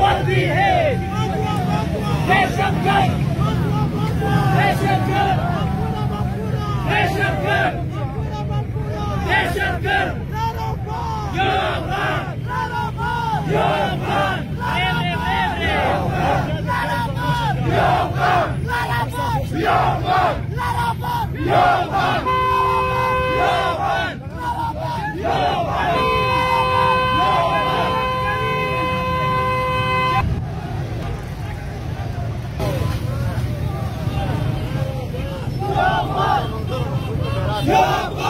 What the hell? Jump